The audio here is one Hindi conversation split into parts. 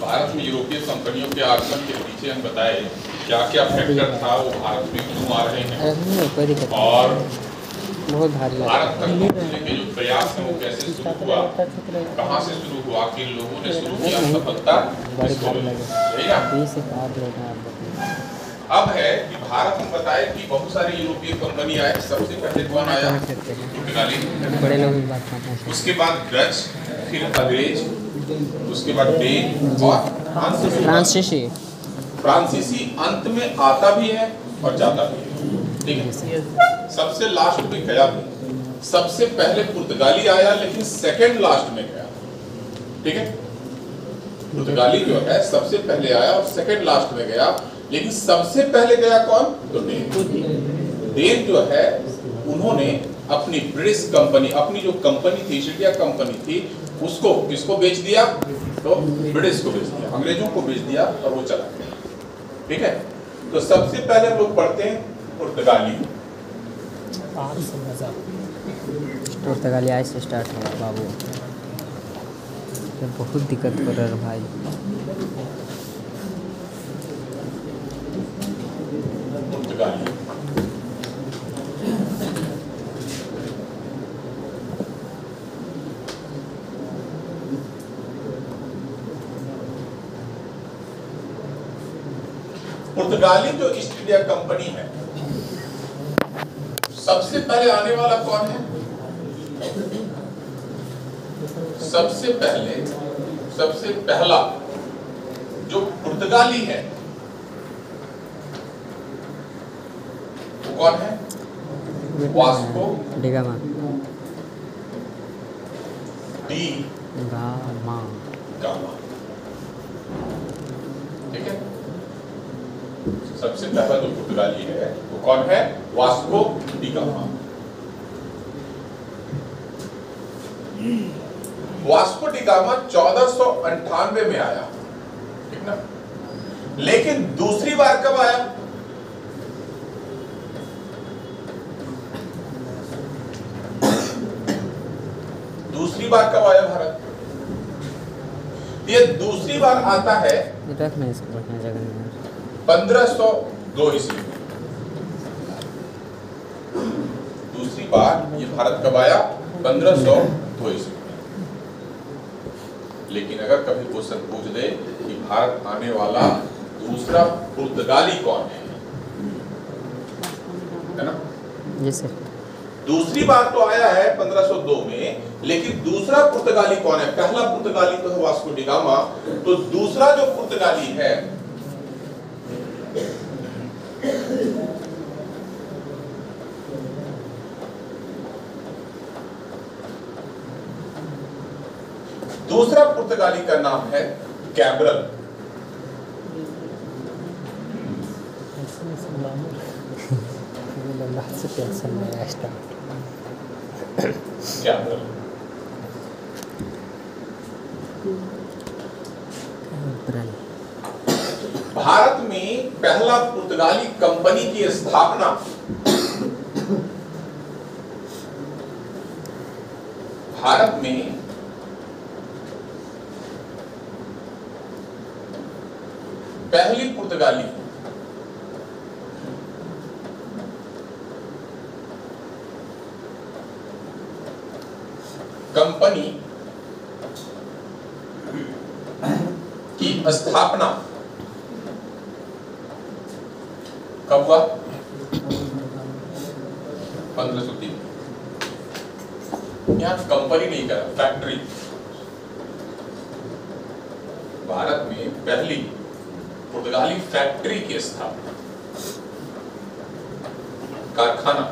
भारत में यूरोपीय कंपनियों के आगमन के पीछे हम बताए क्या क्या फैक्टर था वो भारत में क्यों आ रहे हैं? और बहुत भारी भारत तक पहुँचने के जो प्रयास है वो कैसे शुरू हुआ? कहाँ से शुरू हुआ? किन लोगों ने शुरू किया? सफलता? अब है कि भारत हम बताए कि बहुत सारी यूरोपीय कंपनी आए सबसे पहले कौन आया? उसके बाद डच फिर अंग्रेज़ उसके बाद डेन और फ्रांसीसी फ्रांसीसी। फ्रांसीसी अंत में आता भी है और जाता भी है। ठीक है? सबसे लास्ट में गया भी सबसे पहले पुर्तगाली आया लेकिन सेकंड लास्ट में गया। ठीक है? पुर्तगाली जो है सबसे पहले आया और सेकंड लास्ट में गया। लेकिन सबसे पहले गया कौन? तो डेन डेन जो है, उन्होंने अपनी ब्रिटिश कंपनी, अपनी जो कंपनी थी इंडिया कंपनी थी, उसको किसको बेच दिया? तो ब्रिटिश को बेच दिया। अंग्रेज़ों को बेच दिया और वो चला गया। ठीक है? तो सबसे पहले हम लोग पढ़ते हैं पुर्तगाली। पुर्तगाली आज से स्टार्ट हुआ बाबू। बहुत दिक्कत कर रहा है भाई पुर्तगाली पुर्तगाली जो ईस्ट इंडिया कंपनी है। सबसे पहले आने वाला कौन है? सबसे पहले सबसे पहला जो पुर्तगाली है वो कौन है? Vasco. Da Gama. Da. Gama Gama. ठीक है? सबसे पहला जो पुर्तगाली है, वो कौन है? Vasco da Gama. Vasco da Gama चौदह में आया। ठीक ना? लेकिन दूसरी बार कब आया? दूसरी बार कब आया भारत? ये दूसरी बार आता है ये रख इसको, रखना जगह में 1502 ईस्वी। में दूसरी बार ये भारत कब आया? 1502 ईस्वी। में लेकिन अगर कभी क्वेश्चन पूछ दे कि भारत आने वाला दूसरा पुर्तगाली कौन है? है ना? जी सर दूसरी बार तो आया है 1502 में लेकिन दूसरा पुर्तगाली कौन है? पहला पुर्तगाली तो है वास्को डिगामा तो दूसरा जो पुर्तगाली है दूसरा पुर्तगाली का नाम है कैब्रल भारत पहला पुर्तगाली कंपनी की स्थापना भारत में पहली पुर्तगाली कंपनी की स्थापना कब हुआ पंद्रह सौ तीन यहाँ कंपनी नहीं करा फैक्ट्री भारत में पहली पुर्तगाली फैक्ट्री की स्थापना कारखाना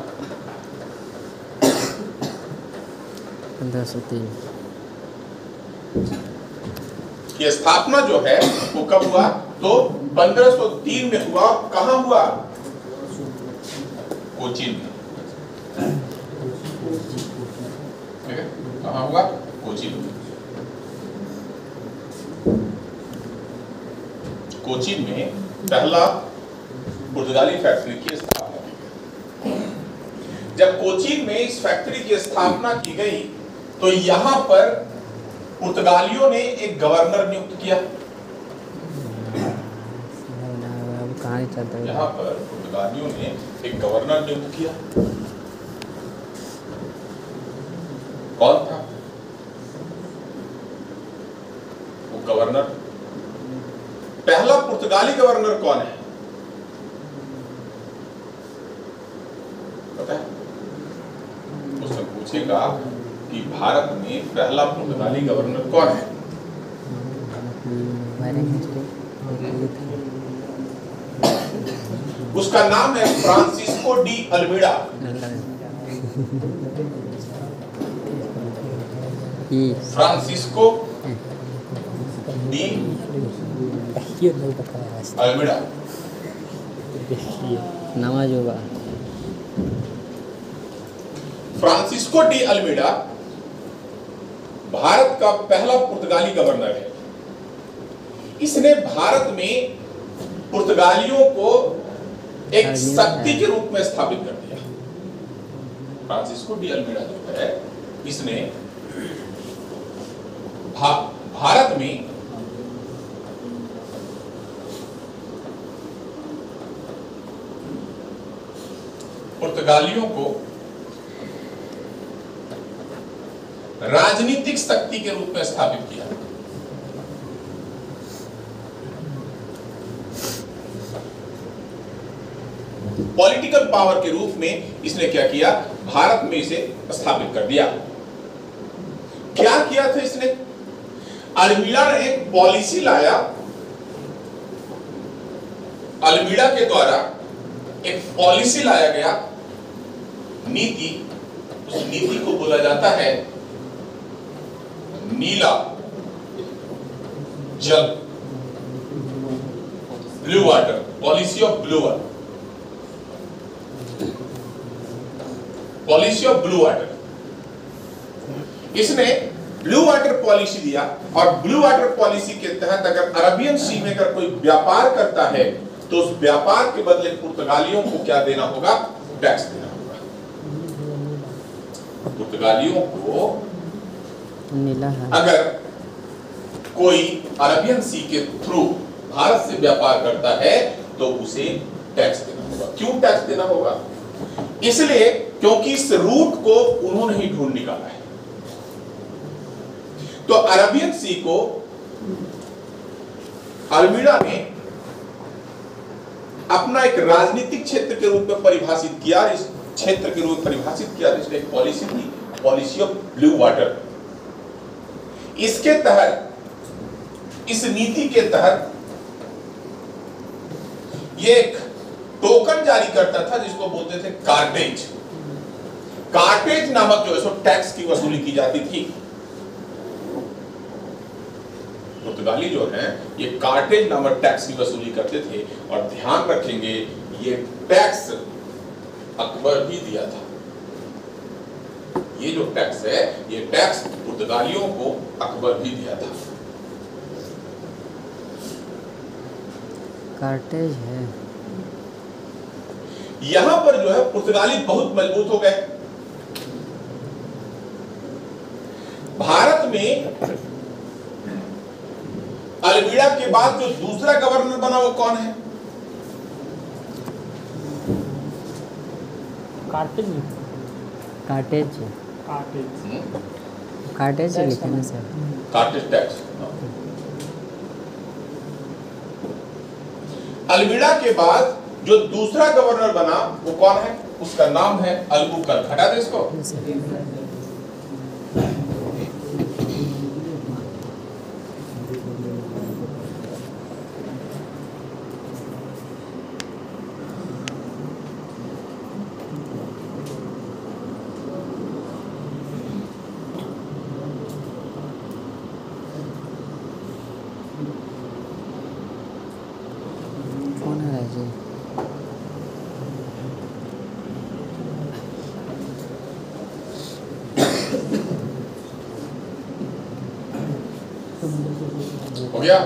तीन की स्थापना जो है, वो कब हुआ? तो 1503 में हुआ। कहा हुआ? कोचीन में। कहा हुआ? कोचीन में। कोचीन में पहला पुर्तगाली फैक्ट्री की स्थापना जब कोचीन में इस फैक्ट्री की स्थापना की गई तो यहाँ पर पुर्तगालियों ने एक गवर्नर नियुक्त किया। यहाँ पर पुर्तगालियों ने एक गवर्नर नियुक्त किया। कौन था? वो गवर्नर। पहला पुर्तगाली गवर्नर कौन है? पता है? उससे पूछेगा कि भारत में पहला पुर्तगाली गवर्नर कौन है? उसका नाम है Francisco de Almeida. Francisco de Almeida. नमाज़ होगा। फ्रांसिस्को डी अल्मीडा भारत का पहला पुर्तगाली गवर्नर है। इसने भारत में पुर्तगालियों को एक शक्ति के रूप में स्थापित कर दिया। फ्रांसिस्को डी अल्मीडा जो है इसने भा, भारत में पुर्तगालियों को राजनीतिक शक्ति के रूप में स्थापित किया। पॉलिटिकल पावर के रूप में इसने क्या किया? भारत में इसे स्थापित कर दिया। क्या किया था इसने? अल्मीड़ा ने एक पॉलिसी लाया। अल्मीड़ा के द्वारा एक पॉलिसी लाया गया। नीति, उस नीति को बोला जाता है नीला, जल blue water policy of blue water policy of blue water इसने ब्लू वाटर पॉलिसी दिया और ब्लू वाटर पॉलिसी के तहत अगर अरबियन सी में अगर कोई व्यापार करता है तो उस व्यापार के बदले पुर्तगालियों को क्या देना होगा? टैक्स देना होगा। पुर्तगालियों को अगर कोई अरबियन सी के थ्रू भारत से व्यापार करता है तो उसे टैक्स देना होगा। क्यों टैक्स देना होगा? इसलिए क्योंकि इस रूट को उन्होंने ही ढूंढ निकाला है। तो अरबियन सी को अल्मीड़ा ने अपना एक राजनीतिक क्षेत्र के रूप में परिभाषित किया, इस क्षेत्र के रूप में परिभाषित किया इसने एक पॉलिसी थी पॉलिसी ऑफ़ ब्लू वाटर इसके तहत, इस नीति के तहत ये एक टोकन जारी करता था जिसको बोलते थे कार्टेज कार्टेज नामक जो है सो टैक्स की वसूली की जाती थी। पुर्तगाली जो है, ये कार्टेज नामक टैक्स की वसूली करते थे और ध्यान रखेंगे, ये टैक्स अकबर भी दिया था। ये जो टैक्स है ये टैक्स पुर्तगालियों को अकबर भी दिया था। कार्टेज है। यहाँ पर जो है पुर्तगाली बहुत मज़बूत हो गए। भारत में अल्मीड़ा के बाद जो दूसरा गवर्नर बना वो कौन है? Cartaz cartaz cartaz cartaz Tax लिखे ना सर कार्टेज टैक्स अलविड़ा के बाद जो दूसरा गवर्नर बना वो कौन है? उसका नाम है अलबुकर हटा दे इसको कौन है राज़ी हो गया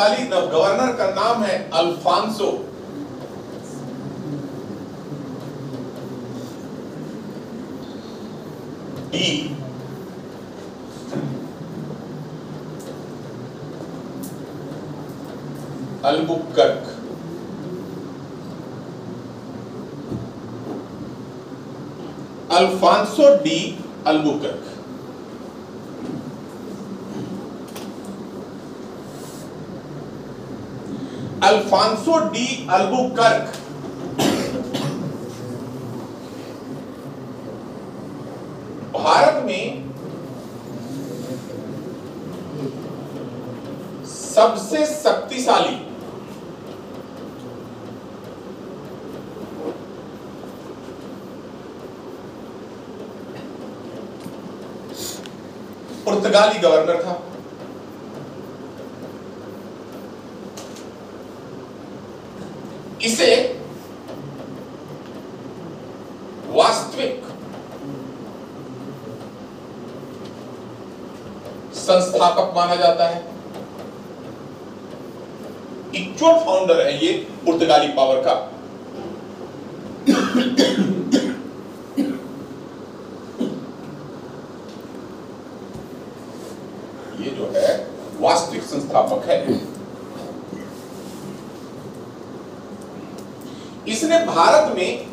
पुर्तगाली गवर्नर का नाम है Alfonso. De. Albuquerque. Alfonso de Albuquerque. Alfonso de Albuquerque. Bharat में सबसे शक्तिशाली पुर्तगाली गवर्नर था इसे वास्तविक संस्थापक माना जाता है? इक्वल फाउंडर है ये पुर्तगाली पावर का। ये जो है, वास्तविक संस्थापक है। इसने भारत में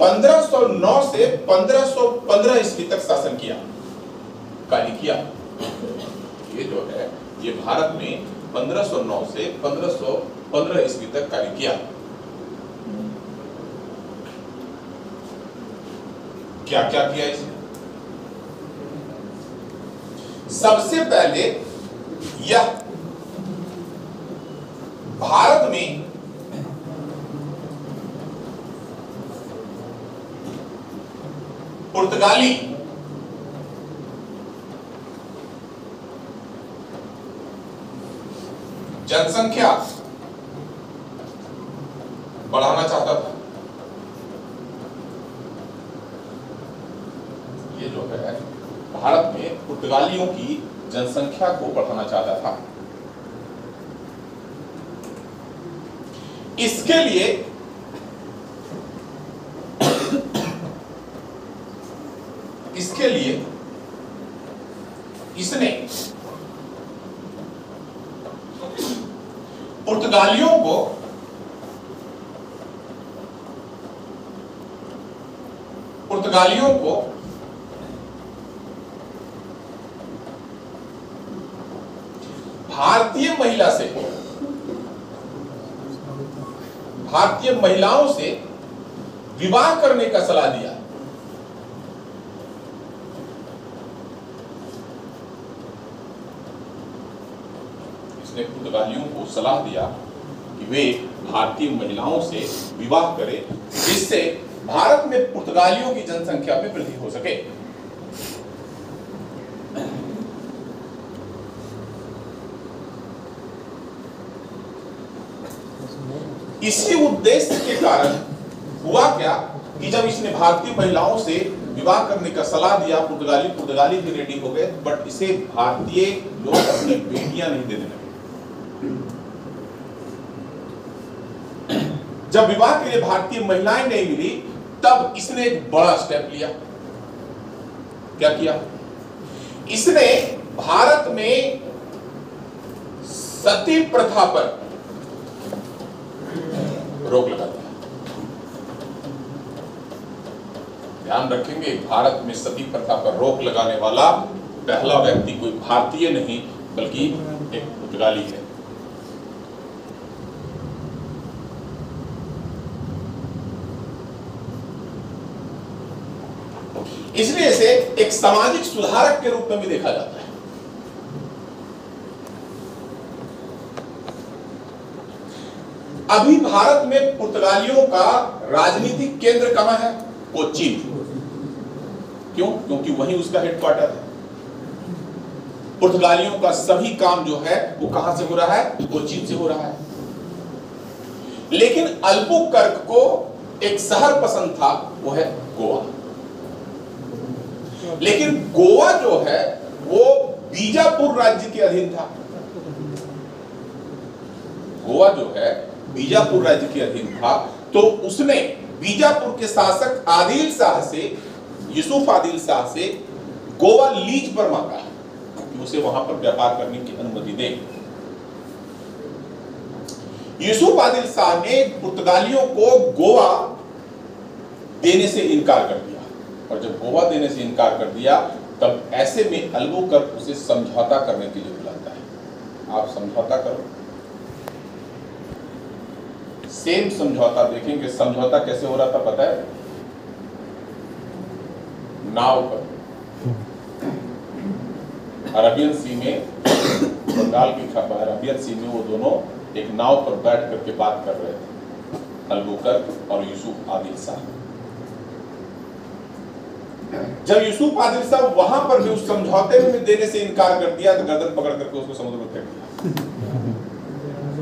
1509 से 1515 ईस्वी तक शासन किया कार्य किया ये जो है ये भारत में 1509 से 1515 ईस्वी तक कार्य किया क्या क्या किया इसने? सबसे पहले यह भारत में पुर्तगाली जनसंख्या बढ़ाना चाहता था ये जो है भारत में पुर्तगालियों की जनसंख्या को बढ़ाना चाहता था। इसके लिए इसके लिए इसने पुर्तगालियों को पुर्तगालियों को भारतीय महिला से भारतीय महिलाओं से विवाह करने का सलाह दिया इसने पुर्तगालियों को सलाह दिया कि वे भारतीय महिलाओं से विवाह करें, जिससे भारत में पुर्तगालियों की जनसंख्या में वृद्धि हो सके। इसी उद्देश्य के कारण हुआ क्या कि जब इसने भारतीय महिलाओं से विवाह करने का सलाह दिया, पुर्तगाली पुर्तगाली भी रेडी हो गए बट इसे भारतीय लोग अपनी बेटियाँ नहीं देने जब विवाह के लिए भारतीय महिलाएँ नहीं मिली, तब इसने एक बड़ा स्टेप लिया। क्या किया? इसने भारत में सती प्रथा पर रोक लगा दिया। ध्यान रखेंगे, भारत में सती प्रथा पर रोक लगाने वाला पहला व्यक्ति कोई भारतीय नहीं, बल्कि एक पुर्तगाली है। इसलिए इसे एक सामाजिक सुधारक के रूप में भी देखा जाता है। अभी भारत में पुर्तगालियों का राजनीतिक केंद्र कहाँ है? कोचीन क्यों? क्योंकि वहीं उसका हेडक्वार्टर है। पुर्तगालियों का सभी काम जो है, वो कहाँ से हो रहा है? कोचीन से हो रहा है। लेकिन अल्बुकर्क को एक शहर पसंद था, वो है गोवा। लेकिन गोवा जो है, वो बीजापुर राज्य के अधीन था। गोवा जो है, बीजापुर राज्य के अधीन था। तो उसने बीजापुर के शासक आदिल शाह से, यूसुफ आदिल शाह से गोवा लीज पर मांगा कि उसे वहाँ पर व्यापार करने की अनुमति दे। यूसुफ आदिल शाह ने पुर्तगालियों को गोवा देने से इनकार कर दिया। और जब गोवा देने से इनकार कर दिया, तब ऐसे में अलबुकर उसे समझौता करने के लिए बुलाता है। आप समझौता करो। सेम समझौता देखेंगे। समझौता कैसे हो रहा था पता है? नाव पर। अरबियन सी में, बंगाल की अरबियन सी में वो दोनों एक नाव पर बैठ करके बात कर रहे थे। अलबुकर और यूसुफ आदिल साहब जब यूसुफ आदिल साहब वहाँ पर भी उस समझौते में देने से इनकार कर दिया तो गर्दन पकड़ करके उसको समुद्र में फेंक दिया।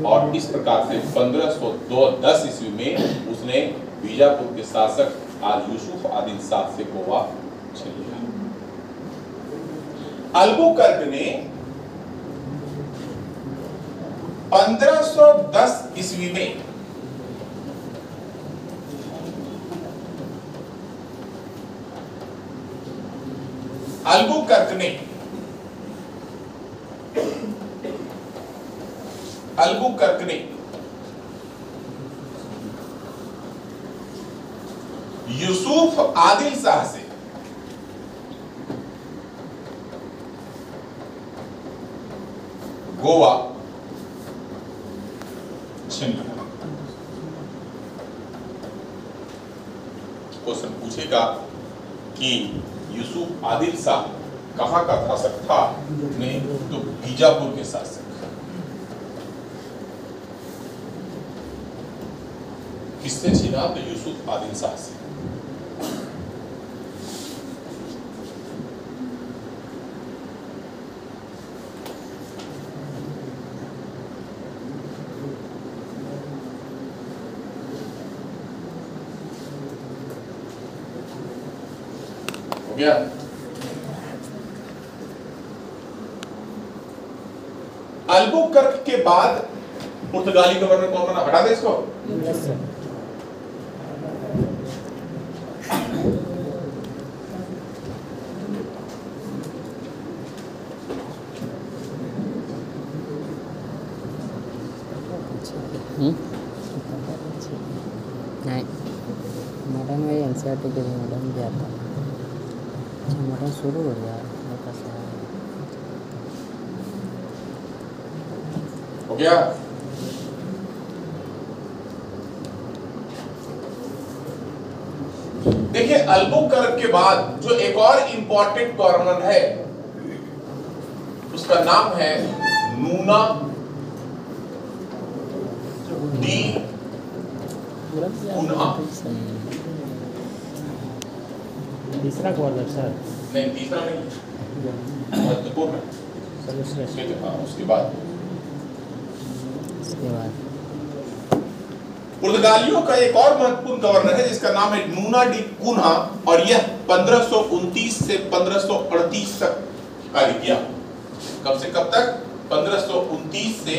और इस प्रकार से 1510 ईस्वी में उसने बीजापुर के शासक आज यूसुफ आदिल साहब से गोवा छीन लिया। अल्बुकर्क ने 1510 ईस्वी में अल्बुकर्क ने अल्बुकर्क ने यूसुफ आदिल शाह से। गोवा। क्वेश्चन पूछेगा कि यूसुफ आदिल शाह कहाँ का था? नहीं तो बीजापुर के शासक। किससे छीना? तो यूसुफ आदिल शाह से। गया अल्बुकर्क के बाद पुर्तगाली गवर्नर कौन बना? हटा दे इसको। हम्म? नहीं वही एन सी आर टी के मटन भी आता मटन शुरू हो गया हो गया देखिए अल्बुकर्क के बाद जो एक और इंपॉर्टेंट गवर्नर है उसका नाम है नूना डी पुनः तीसरा गवर्नर सर नहीं तीसरा नहीं महत्वपूर्ण है उसके हाँ, उसके बाद पुर्तगालियों का एक और महत्वपूर्ण गवर्नर है जिसका नाम है नूना डी कुन्हा और यह 1529 से 1538 तक कार्य किया। कब से कब तक? 1529 से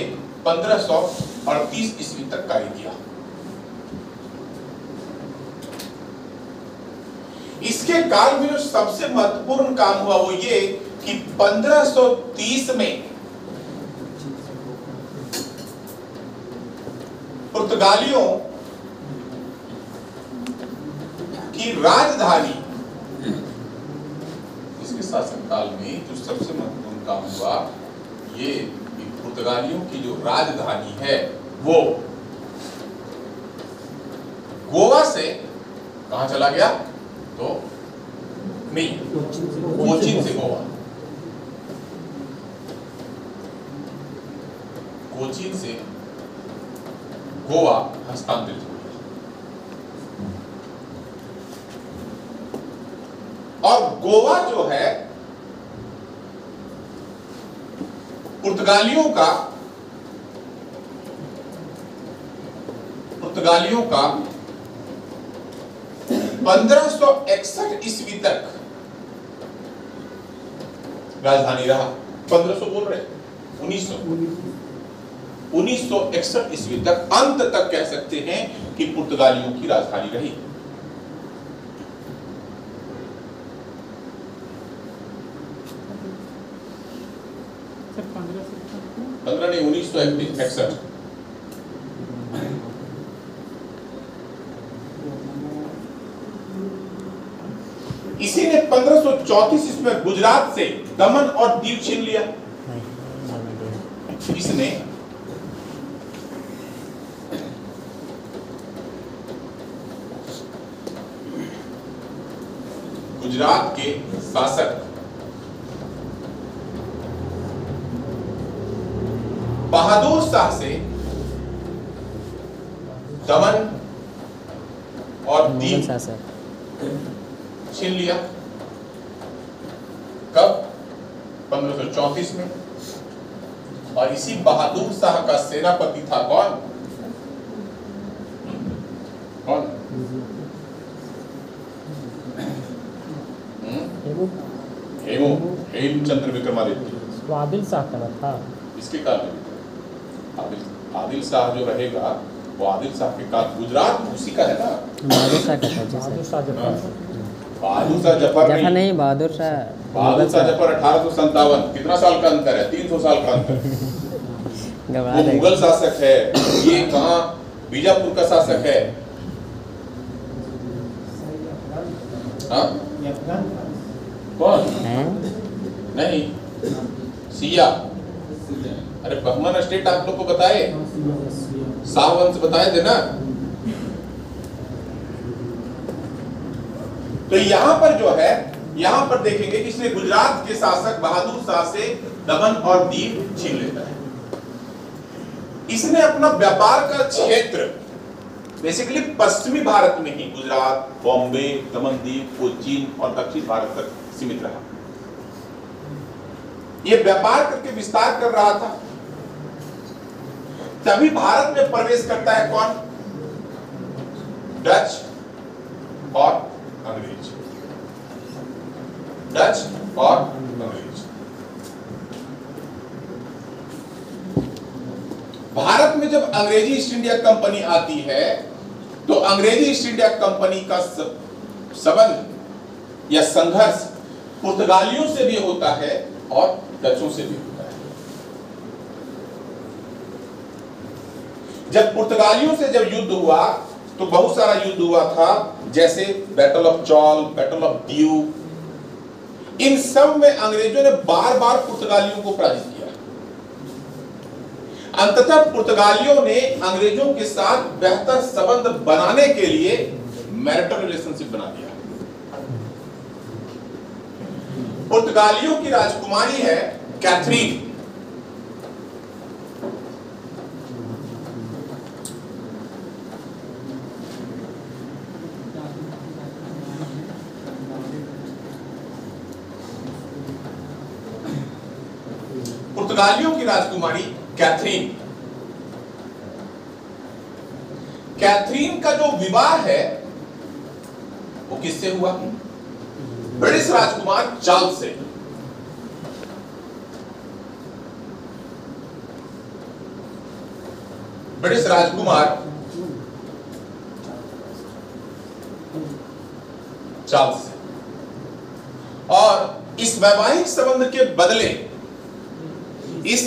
1538 ईस्वी तक कार्य किया। इसके काल में जो सबसे महत्वपूर्ण काम हुआ वो ये कि 1530 में पुर्तगालियों की राजधानी, इसके शासनकाल में जो सबसे महत्वपूर्ण काम हुआ, ये पुर्तगालियों की जो राजधानी है वो गोवा से कहा चला गया? तो नहीं कोचीन से गोवा कोचीन से गोवा हस्तांतरित हो और गोवा जो है पुर्तगालियों का पुर्तगालियों का 1561 ईस्वी तक। राजधानी रहा। पंद्रह सौ बोल रहे उन्नीस सौ। उन्नीस सौ इकसठ ईस्वी तक अंत तक कह सकते हैं कि पुर्तगालियों की राजधानी रही। पंद्रह नहीं उन्नीस सौ इकसठ इसी ने 1534 इसमें गुजरात से दमन और दीव छीन लिया। इसने गुजरात के शासक बहादुर शाह से दमन और दीव शासक छीन लिया कब 1534 में। और इसी बहादुर शाह का सेनापति था कौन? कौन? हम्म? हेमू। हेमू हेमचंद्र विक्रमादित्य। तो आदिल शाह का ना था। इसके काल में? आदिल आदिल शाह जो रहेगा वो आदिल शाह के काल गुजरात उसी का है ना? बहादुर शाह का बहादुर शाह ज़फ़र। बहादुर शाह ज़फ़र नहीं। बहादुर शाह शाह शाह ज़फ़र अठारह कितना साल का अंतर है? तीन सौ साल का अंतर वो मुगल शासक है। ये कहा? बीजापुर का शासक है। हाँ? कौन? नहीं। सिया। अरे बहमन स्टेट आप लोग को बताए? शाह वंश बताए थे ना? तो यहाँ पर जो है यहाँ पर देखेंगे कि इसने गुजरात के शासक बहादुर शाह से दमन और दीव छीन लेता है। इसने अपना व्यापार का क्षेत्र बेसिकली पश्चिमी भारत में ही, गुजरात, बॉम्बे, दमन दीव को चीन और दक्षिण भारत तक सीमित रहा। यह व्यापार करके विस्तार कर रहा था। तभी भारत में प्रवेश करता है कौन? डच और अंग्रेज़। डच और अंग्रेज़ भारत में जब अंग्रेज़ी ईस्ट इंडिया कंपनी आती है तो अंग्रेज़ी ईस्ट इंडिया कंपनी का संबंध या संघर्ष पुर्तगालियों से भी होता है और डचों से भी होता है। जब पुर्तगालियों से जब युद्ध हुआ तो बहुत सारा युद्ध हुआ था, जैसे battle of Chaul battle of Diu इन सब में अंग्रेज़ों ने बार बार पुर्तगालियों को पराजित किया। अंततः पुर्तगालियों ने अंग्रेज़ों के साथ बेहतर संबंध बनाने के लिए मैरिटल रिलेशनशिप बना दिया। पुर्तगालियों की राजकुमारी है कैथरीन। पुर्तगालियों की राजकुमारी कैथरीन। कैथरीन का जो विवाह है, वो किससे हुआ? ब्रिटिश राजकुमार चार्ल्स से। ब्रिटिश राजकुमार चार्ल्स से। और इस वैवाहिक संबंध के बदले इस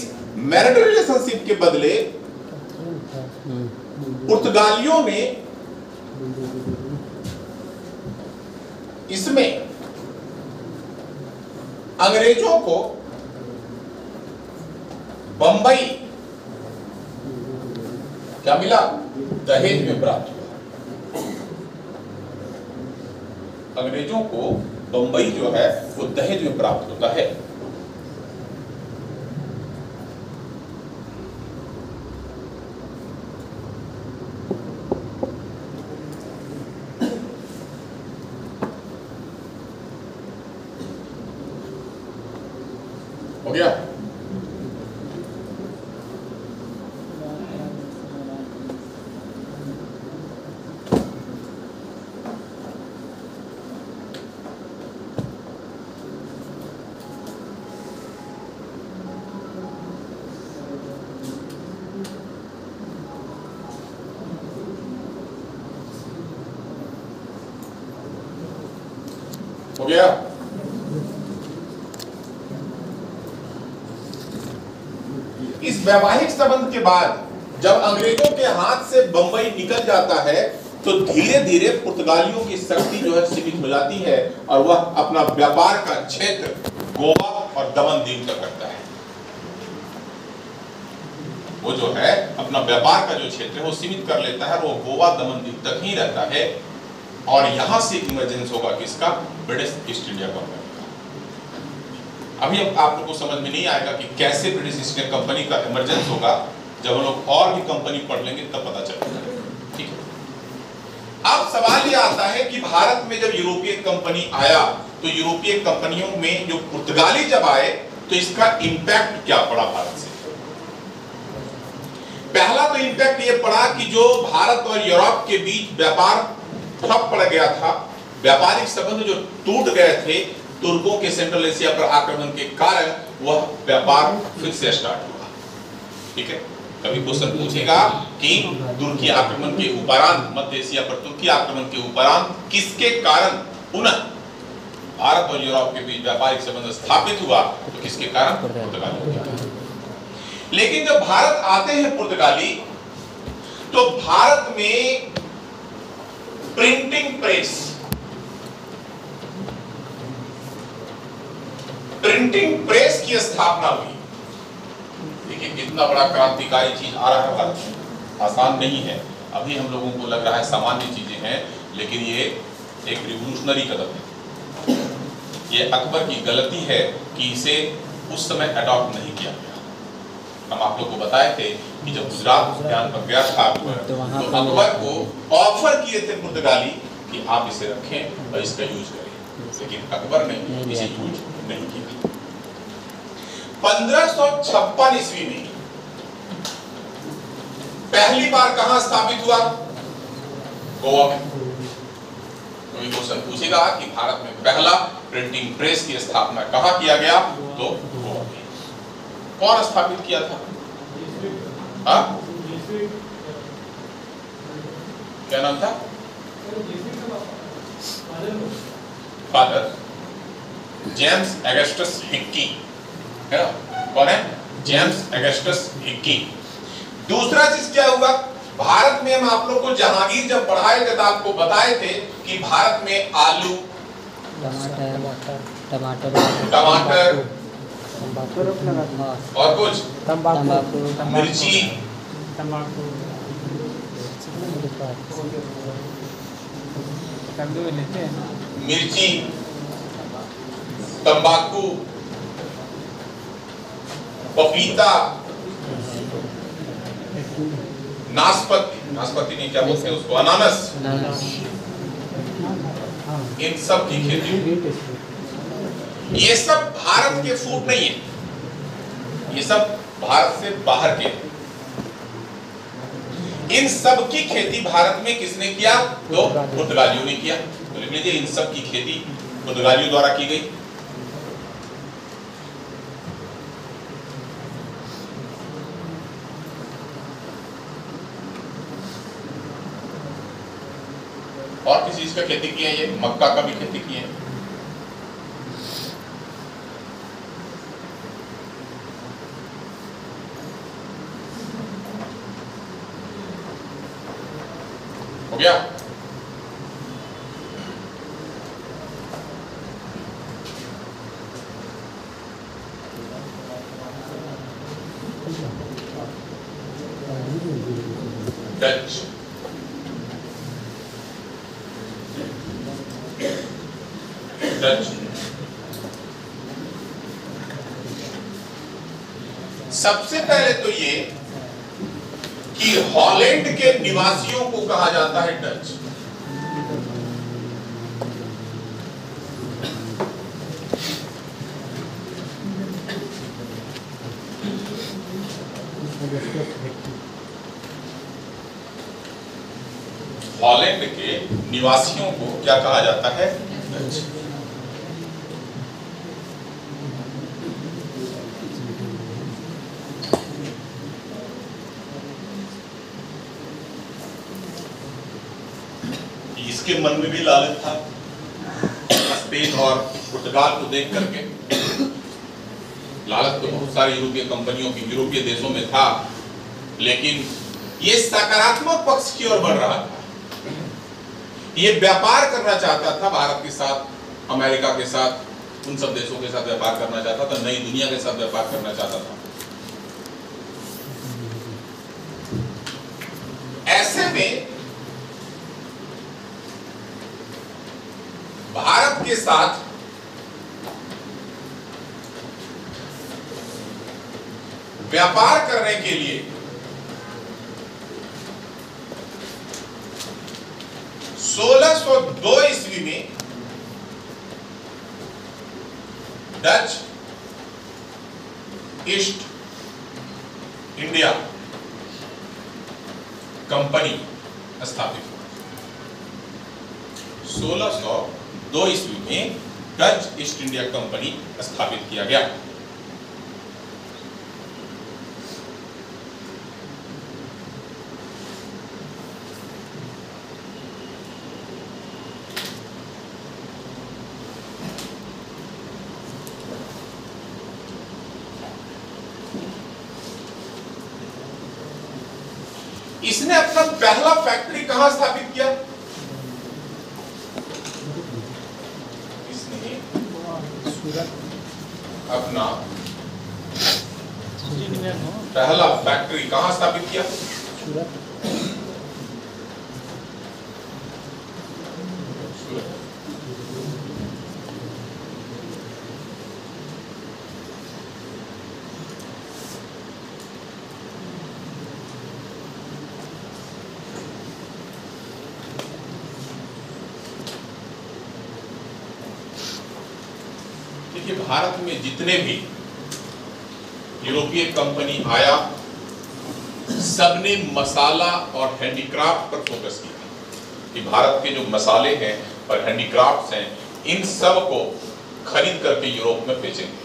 मैरिटल रिलेशनशिप के बदले पुर्तगालियों ने इसमें अंग्रेज़ों को बंबई क्या मिला? दहेज में प्राप्त हुआ। अंग्रेज़ों को बंबई जो है, वो दहेज में प्राप्त होता है गया गया इस वैवाहिक संबंध के बाद जब अंग्रेज़ों के हाथ से बंबई निकल जाता है तो धीरे धीरे पुर्तगालियों की शक्ति जो है सीमित हो जाती है और वह अपना व्यापार का क्षेत्र गोवा और दमन द्वीप तक करता है। वो जो है, अपना व्यापार का जो क्षेत्र है, वो सीमित कर लेता है वो गोवा दमन द्वीप तक ही रहता है और यहाँ से इमरजेंस होगा किसका? ब्रिटिश ईस्ट इंडिया कंपनी का अभी अब आप लोग को समझ में नहीं आएगा कि कैसे ब्रिटिश ईस्ट इंडिया कंपनी का इमरजेंस होगा। जब हम लोग और भी कंपनी पढ़ लेंगे, तब पता चलेगा। ठीक है? अब सवाल यह आता है कि भारत में जब यूरोपीय कंपनी आया तो यूरोपीय कंपनियों में जो पुर्तगाली जब आए तो इसका इंपैक्ट क्या पड़ा भारत से? पहला तो इंपैक्ट ये पड़ा कि जो भारत और यूरोप के बीच व्यापार ठप पड़ गया था। व्यापारिक संबंध जो टूट गए थे तुर्कों के सेंट्रल एशिया पर आक्रमण के कारण वह व्यापार फिर से स्टार्ट हुआ। ठीक है? कभी क्वेश्चन पूछेगा कि तुर्की आक्रमण के उपरांत, मध्य एशिया पर तुर्की आक्रमण के उपरांत किसके कारण पुनः भारत और यूरोप के बीच व्यापारिक संबंध स्थापित हुआ तो किसके कारण? पुर्तगाली लेकिन जब भारत आते हैं पुर्तगाली तो भारत में प्रिंटिंग प्रेस प्रिंटिंग प्रेस की स्थापना हुई। देखिए कितना बड़ा क्रांतिकारी चीज़ आ रहा है भारत में आसान नहीं है। अभी हम लोगों को लग रहा है सामान्य चीज़ें हैं लेकिन ये एक रिवोल्यूशनरी कदम है। ये अकबर की गलती है कि इसे उस समय अडॉप्ट नहीं किया गया। हम आप लोग को बताए थे कि जब गुजरात उद्यान पर गया था अकबर तो तो अकबर को ऑफ़र किए थे पुर्तगाली कि आप इसे रखें और इसका यूज़ करें। लेकिन अकबर ने इसे यूज़ नहीं किया। पंद्रह ईस्वी में पहली बार कहाँ स्थापित हुआ? गोवा में। कोई क्वेश्चन पूछेगा कि भारत में पहला प्रिंटिंग प्रेस की स्थापना कहाँ किया गया? तो गोवा में। कौन स्थापित किया था? हाँ? क्या नाम था? फादर। जेम्स एगस्टस हिक्की है कौन है? जेम्स एगस्टस हिक्की दूसरा चीज़ क्या हुआ? भारत में हम आप लोग को जहांगीर जब पढ़ाए थे तो आपको बताए थे कि भारत में आलू टमाटर टमाटर टमाटर तंबाकू और कुछ? तंबाकू तंबाकू मिर्ची। तंबाकू। हैं मिर्ची तंबाकू पपीता नाशपाती नाशपाती नहीं क्या बोलते हैं उसको? अनानस। इन सब की खेती। ये सब भारत के फ़ूड नहीं है। ये सब भारत से बाहर के। इन सब की खेती भारत में किसने किया? तो पुर्तगालियों ने किया। तो लिख लीजिए इन सब की खेती पुर्तगालियों द्वारा की गई और किसी चीज़ का खेती किए हैं ये? मक्का का भी खेती किए हैं हो गया डच डच सबसे पहले तो ये कि हॉलैंड के निवासियों को कहा जाता है डच हॉलैंड के निवासियों को क्या कहा जाता है डच इसके मन में भी लालच था स्पेन और पुर्तगाल को देख करके लालच तो बहुत सारी यूरोपीय कंपनियों की, यूरोपीय देशों में था, लेकिन ये सकारात्मक पक्ष की ओर बढ़ रहा था। ये व्यापार करना चाहता था भारत के साथ, अमेरिका के साथ, उन सब देशों के साथ व्यापार करना चाहता था, नई दुनिया के साथ व्यापार करना चाहता था। ऐसे में के साथ व्यापार करने के लिए सोलह सौ दो ईस्वी में डच ईस्ट इंडिया कंपनी स्थापित हुआ सोलह सौ दो ईस्वी में डच ईस्ट इंडिया कंपनी स्थापित किया गया इसने अपना पहला फैक्ट्री कहाँ स्थापित किया इसने सूरत अपना इंजीनियर हो पहला फैक्ट्री कहाँ स्थापित किया सूरत देखिए भारत में जितने भी यूरोपीय कंपनी आया, सबने मसाला और हैंडीक्राफ्ट पर फोकस किया कि भारत के जो मसाले हैं और हैंडीक्राफ्ट्स हैं, इन सबको खरीद करके यूरोप में बेचेंगे।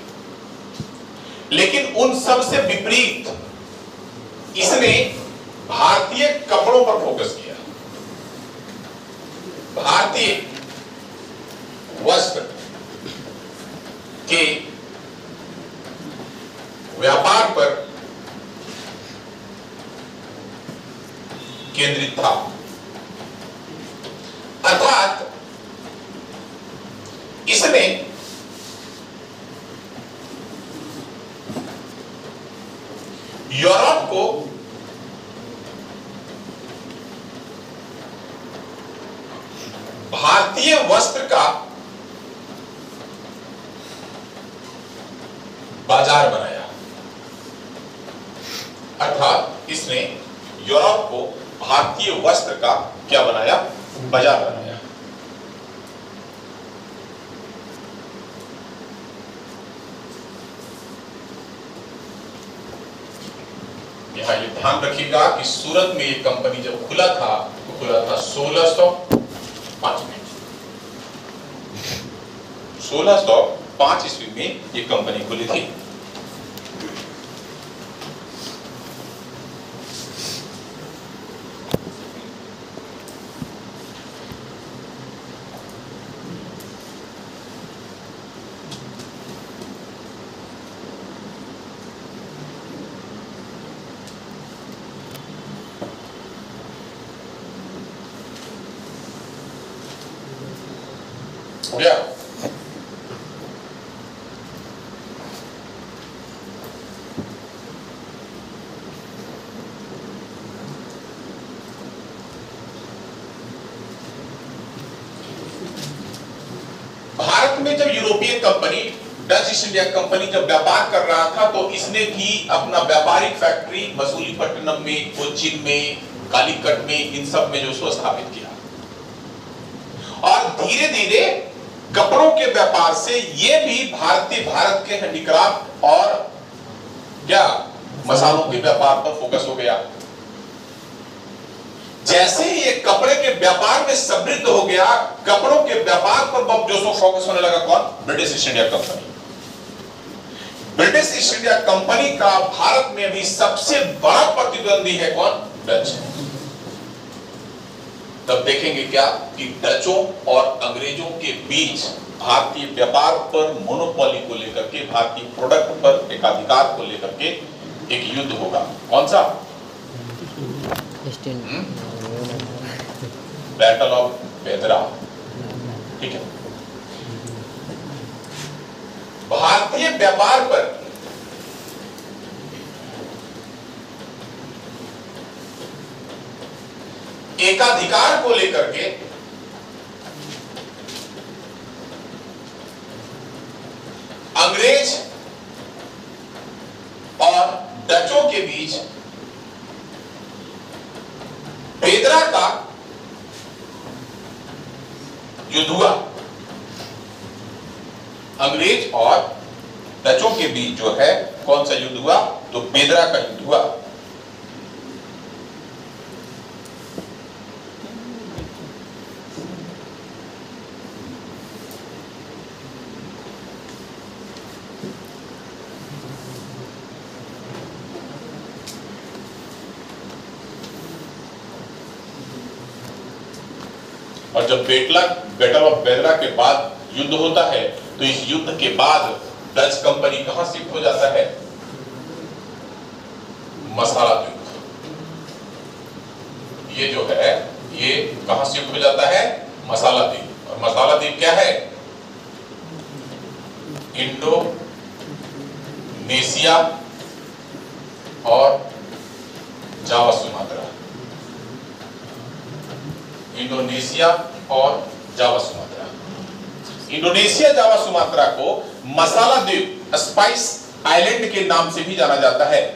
लेकिन उन सबसे विपरीत इसने भारतीय कपड़ों पर फोकस किया। भारतीय वस्त्र के व्यापार पर केंद्रित था अर्थात इसने यूरोप को भारतीय वस्त्र का बाज़ार बनाया अर्थात इसने यूरोप को भारतीय वस्त्र का क्या बनाया बाज़ार बनाया यहाँ ये ध्यान रखिएगा कि सूरत में ये कंपनी जब खुला था तो खुला था 1605 में 1605 ईस्वी में ये कंपनी खुली थी गया भारत में जब यूरोपीय company Dutch East India Company जब व्यापार कर रहा था तो इसने भी अपना व्यापारिक फैक्ट्री मसूलीपट्टनम में कोचिन में, कालीकट में, इन सब में जो स्थापित किया। और धीरे धीरे कपड़ों के व्यापार से ये भी भारतीय भारत के हैंडीक्राफ्ट और क्या मसालों के व्यापार पर फोकस हो गया। जैसे ही ये कपड़े के व्यापार में समृद्ध हो गया, कपड़ों के व्यापार पर अब जो सो फोकस होने लगा कौन? British East India Company British East India Company का भारत में भी सबसे बड़ा प्रतिद्वंदी है कौन? डच तब देखेंगे क्या कि डचों और अंग्रेज़ों के बीच भारतीय व्यापार पर मोनोपोली को लेकर के भारतीय प्रोडक्ट पर एकाधिकार को लेकर के एक युद्ध होगा। कौन सा? बैटल ऑफ़ बेदरा ठीक है। भारतीय व्यापार पर एकाधिकार को लेकर के अंग्रेज़ और डचों के बीच बेदरा का युद्ध हुआ अंग्रेज़ और डचों के बीच जो है कौन सा युद्ध हुआ तो बेदरा का युद्ध हुआ जब बेटला बैटल ऑफ़ बेदरा के बाद युद्ध होता है तो इस युद्ध के बाद डच कंपनी कहाँ शिफ्ट हो जाता है? मसाला द्वीप। ये जो है, ये कहाँ शिफ्ट हो जाता है? मसाला द्वीप। और मसाला द्वीप क्या है? इंडो नेसिया और जावा सुमात्रा। इंडोनेशिया और Java Sumatra. Indonesia Java Sumatra को मसाला द्वीप, स्पाइस आइलैंड के नाम से भी जाना जाता है।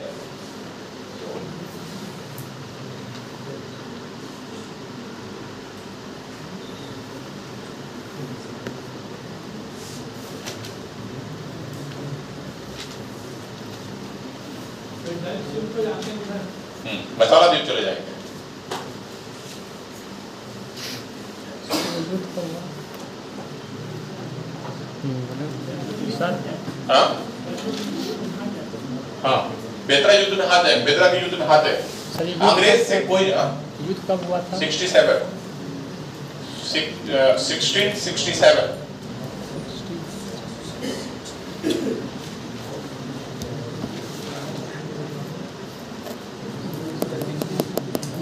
मज़बूत करना हाँ? हाँ, बेतरा युद्ध में हाथ है बेतरा के युद्ध में हाथ है। अंग्रेज़ से कोई हाँ। युद्ध कब हुआ था? 67 1667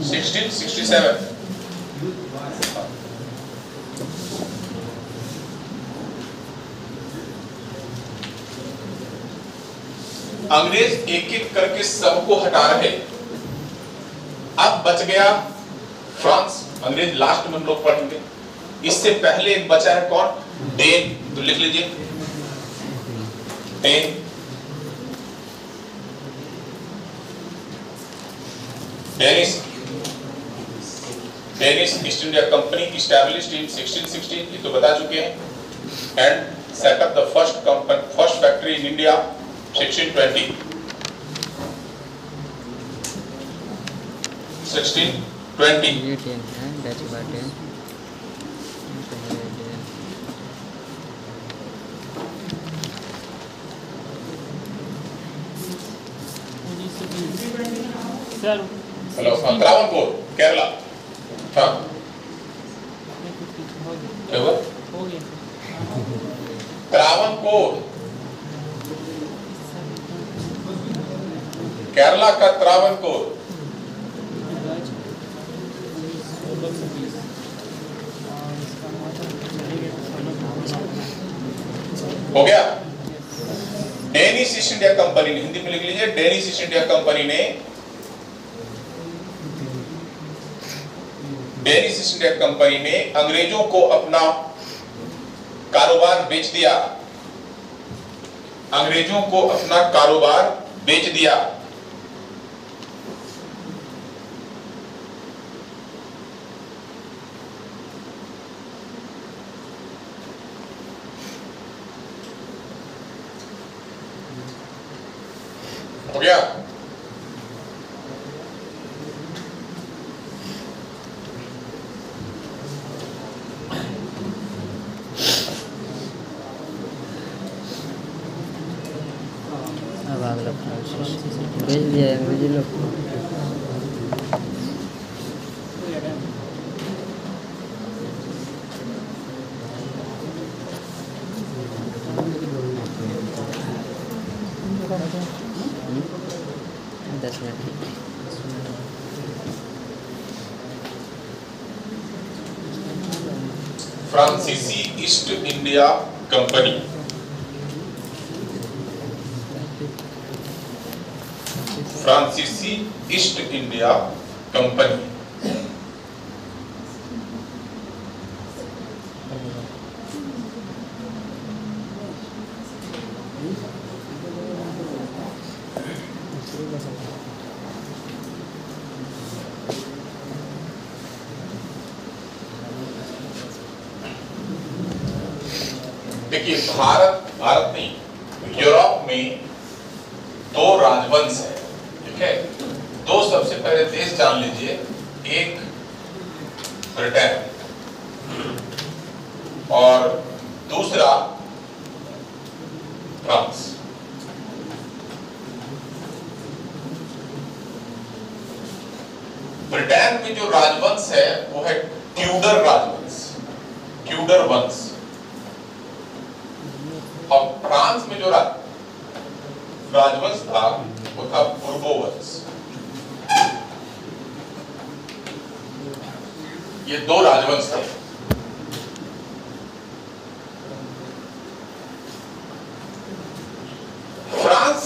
1667 अंग्रेज़ एक एक करके सबको हटा रहे। अब बच गया फ्रांस। अंग्रेज़ लास्ट में लोग पढ़ेंगे। इससे पहले एक बचा है कौन? डेन। तो लिख लीजिए। Dane. Danish. Danish, East India Company established in 1616 ये तो बता चुके हैं। And set up the first company first factory in India 1620 1620 ये टेन है डच का हेलो हाँ, त्रावणकोर केरला हाँ क्या हुआ हो त्रावणकोर केरला का त्रावणकोर हो गया? डेनिस ईस्ट इंडिया कंपनी ने, हिंदी में लिख लीजिए डेनिस ईस्ट इंडिया कंपनी ने डेनिस ईस्ट इंडिया कंपनी ने अंग्रेज़ों को अपना कारोबार बेच दिया। अंग्रेज़ों को अपना कारोबार बेच दिया हो गया अब अगला प्रोसेस भेज दिया अंग्रेज़ी लोग को फ्रांसीसी ईस्ट इंडिया कंपनी फ्रांसीसी ईस्ट इंडिया कंपनी देखिए भारत भारत नहीं यूरोप में दो राजवंश है ठीक है? दो सबसे पहले देश जान लीजिए एक ब्रिटेन और दूसरा फ्रांस। ब्रिटेन में जो राजवंश है वो है ट्यूडर राजवंश ट्यूडर वंश। और फ्रांस में जो रा, राजवंश था वो था पूर्वो वंश ये दो राजवंश थे फ्रांस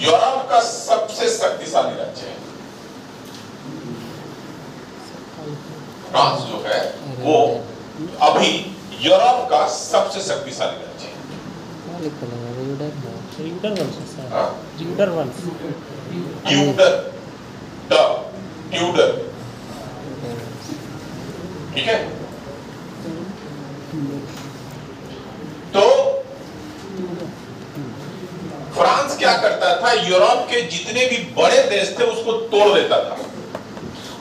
यूरोप का सबसे शक्तिशाली राज्य है। फ्रांस जो है, वो अभी यूरोप का सबसे शक्तिशाली राज्य है। वंश सर? वंश ट्यूडर ट ट्यूडर ठीक है? तो फ्रांस क्या करता था? यूरोप के जितने भी बड़े देश थे उसको तोड़ देता था।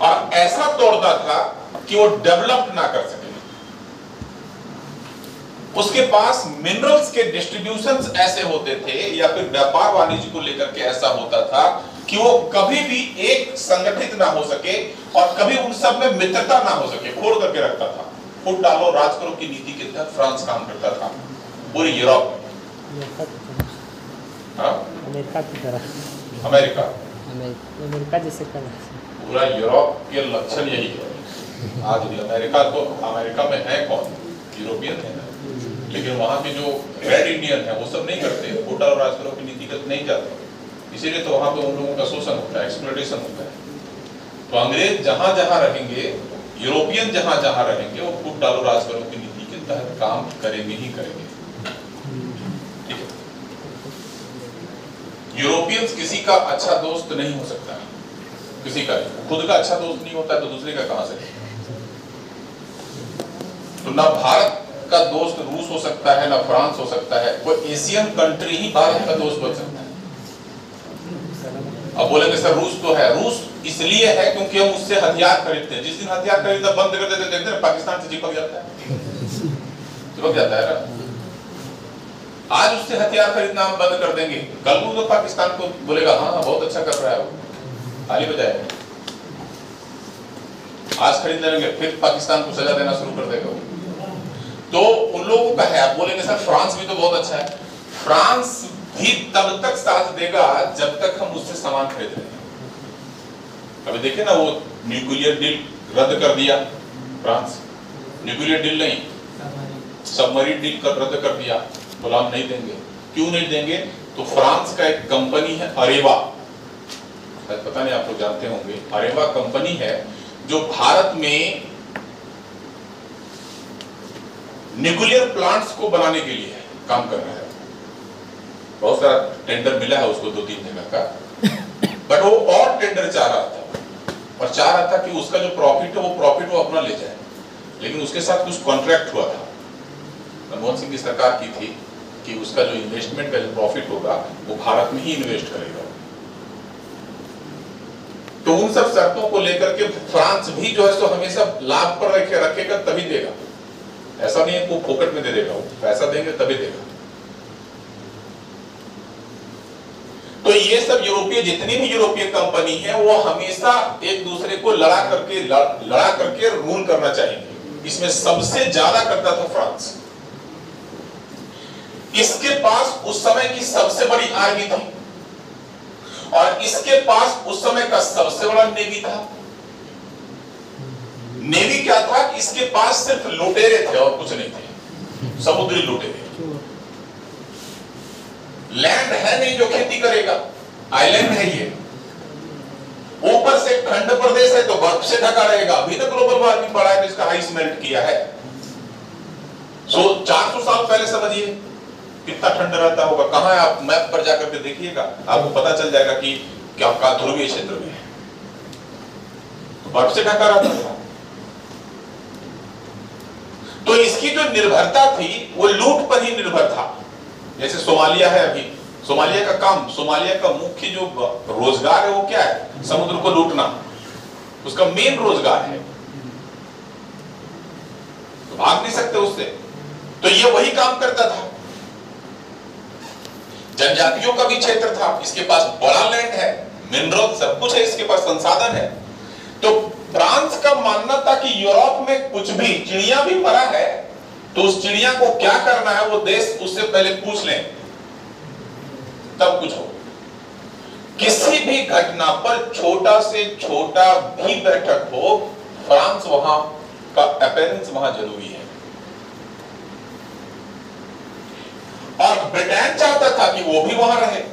और ऐसा तोड़ता था कि वो डेवलप ना कर सके। उसके पास मिनरल्स के डिस्ट्रीब्यूशन ऐसे होते थे या फिर व्यापार वाणिज्य को लेकर के ऐसा होता था कि वो कभी भी एक संगठित ना हो सके और कभी उन सब में मित्रता ना हो सके फोड़ करके रखता था। फुट डालो राज करो की नीति के तहत फ्रांस काम करता था पूरे यूरोप में। अमेरिका की तरह। हाँ? अमेरिका अमेरिका जैसे पूरा यूरोप के लक्षण यही है। आज भी अमेरिका तो अमेरिका में है कौन? यूरोपियन है। लेकिन वहाँ के जो रेड इंडियन है, वो सब नहीं करते। होटल और राजकरों की नीति का नहीं जाते। इसीलिए तो वहाँ पे उन लोगों का शोषण होता है एक्सप्लोटेशन होता है। तो अंग्रेज़ जहाँ जहाँ रहेंगे, यूरोपियन जहाँ जहाँ रहेंगे, वो फूट डालो राज करो की नीति के तहत काम करेंगे ही करेंगे। यूरोपियंस किसी का अच्छा दोस्त नहीं हो सकता। किसी का खुद का अच्छा दोस्त नहीं होता तो दूसरे का कहाँ से? तो ना भारत का दोस्त रूस हो सकता है, ना फ्रांस हो सकता है कोई एशियन कंट्री ही भारत का दोस्त बन सकता है। अब बोलेंगे, सर, रूस तो है। रूस इसलिए है क्योंकि हम उससे हथियार खरीदते हैं। जिस दिन हथियार खरीदना बंद कर देते देखते हैं पाकिस्तान से चिपक जाता है। चिपक जाता है ना? आज उससे हथियार खरीदना हम बंद कर देंगे। कल को तो पाकिस्तान को बोलेगा हाँ हाँ बहुत अच्छा कर रहा है वो। ताली बजाएगा आज खरीद लेंगे, फिर पाकिस्तान को सजा देना शुरू कर देगा वो। तो उन लोगों का है। आप बोलेंगे, सर, फ्रांस भी तो बहुत अच्छा है। फ्रांस भी तब तक साथ देगा जब तक हम उससे सामान खरीद रहे अभी देखिए ना, वो न्यूक्लियर डील रद्द कर दिया फ्रांस। न्यूक्लियर डील नहीं सबमरीन डील कर, रद्द कर दिया। बोला हम नहीं देंगे। क्यों नहीं देंगे? तो फ्रांस का एक कंपनी है अरेवा। पता नहीं, आप लोग जानते होंगे, अरेवा कंपनी है जो भारत में न्यूक्लियर प्लांट्स को बनाने के लिए काम कर रहा है। बहुत सारा टेंडर मिला है उसको दो तीन जगह का। बट वो और टेंडर चाह रहा था। और चाह रहा था कि उसका जो प्रॉफिट है, वो प्रॉफिट वो अपना ले जाए। लेकिन उसके साथ कुछ कॉन्ट्रैक्ट हुआ था। मनमोहन सिंह की सरकार की थी कि उसका जो इन्वेस्टमेंट का जो प्रॉफिट होगा, वो भारत में ही इन्वेस्ट करेगा। तो उन सब शर्तों को लेकर के फ्रांस भी जो है, सो हमेशा लाभ पर रखे रखेगा, तभी देगा। ऐसा नहीं है वो फोकट में दे देगा, वो पैसा देंगे तभी देगा। तो ये सब यूरोपीय, जितनी भी यूरोपीय कंपनी है, वो हमेशा एक दूसरे को लड़ा करके लड़ा करके रूल करना चाहेंगे। इसमें सबसे ज़्यादा करता था फ्रांस। इसके पास उस समय की सबसे बड़ी आर्मी थी। और इसके पास उस समय का सबसे बड़ा नेवी था। नेवी क्या था कि इसके पास सिर्फ़ लुटेरे थे और कुछ नहीं थे। समुद्री लुटेरे। लैंड है नहीं जो खेती करेगा। आइलैंड है ये। ऊपर से खंड प्रदेश है तो बर्फ़ से ढका रहेगा। अभी तक ग्लोबल वार्मिंग बढ़ा है तो इसका आइस मेल्ट किया है। सो 400 साल पहले समझिए कितना ठंड रहता होगा। कहाँ है आप मैप पर जाकर के देखिएगा। आपको पता चल जाएगा कि क्या ध्रुवीय क्षेत्र में है। तो बर्फ़ से ढका रहता था तो इसकी जो निर्भरता थी, वो लूट पर ही निर्भर था। जैसे सोमालिया है अभी। सोमालिया का काम, सोमालिया का मुख्य जो रोज़गार है, वो क्या है? समुद्र को लूटना। उसका मेन रोज़गार है। तो भाग नहीं सकते उससे। तो ये वही काम करता था। जनजातियों का भी क्षेत्र था। इसके पास बड़ा लैंड है। मिनरल सब कुछ है। इसके पास संसाधन है। तो फ्रांस का मानना था कि यूरोप में कुछ भी चिड़िया भी मरा है तो उस चिड़िया को क्या करना है वो देश उससे पहले पूछ लें। तब कुछ हो। किसी भी घटना पर छोटा से छोटा भी बैठक हो, फ्रांस वहाँ का अपेरेंस वहाँ ज़रूरी है। और ब्रिटेन चाहता था कि वो भी वहाँ रहे।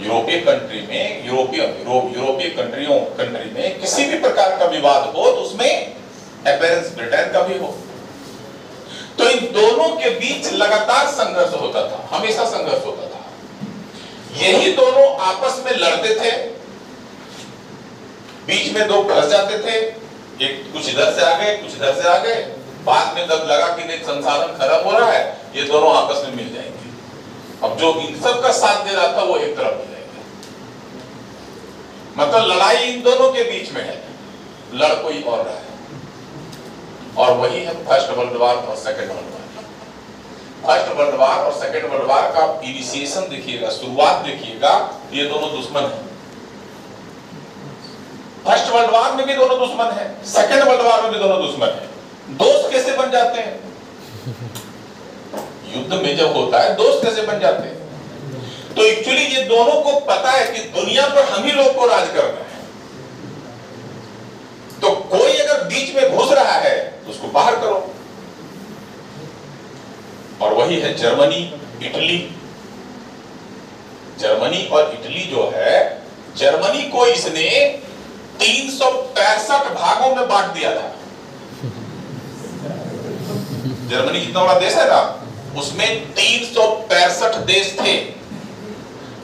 यूरोपीय कंट्री में, यूरोपीय यूरोपीय कंट्रियों कंट्री में किसी भी प्रकार का विवाद हो तो उसमें अपेरेंस ब्रिटेन का भी हो। तो इन दोनों के बीच लगातार संघर्ष होता था, हमेशा संघर्ष होता था। यही दोनों आपस में लड़ते थे, बीच में दो फंस जाते थे, एक कुछ इधर से आ गए, कुछ इधर से आ गए, बाद में जब लगा कि नहीं, संसाधन खत्म हो रहा है, ये दोनों आपस में मिल जाएँगे। अब जो इन सब का साथ दे रहा था, वो एक तरफ़ हो जाएगा। मतलब लड़ाई इन दोनों के बीच में है। लड़ कोई और रहा है। और वही है फ़र्स्ट वर्ल्ड वार और second world war. First world war और सेकंड वर्ल्ड वार का इनिशिएशन देखिएगा, शुरुआत देखिएगा, ये दोनों दुश्मन है। फ़र्स्ट वर्ल्ड वार में भी दोनों दुश्मन है, सेकंड वर्ल्ड वार में भी दोनों दुश्मन है। दोस्त कैसे बन जाते हैं? युद्ध में जब होता है, दोस्त कैसे बन जाते हैं। तो एक्चुअली ये दोनों को पता है कि दुनिया पर हम ही लोग को राज करना है। तो कोई अगर बीच में घुस रहा है तो उसको बाहर करो। और वही है जर्मनी, इटली। जर्मनी और इटली जो है, जर्मनी को इसने तीन भागों में बांट दिया था। जर्मनी कितना बड़ा देश है ना? उसमें तीन सौ पैंसठ देश थे।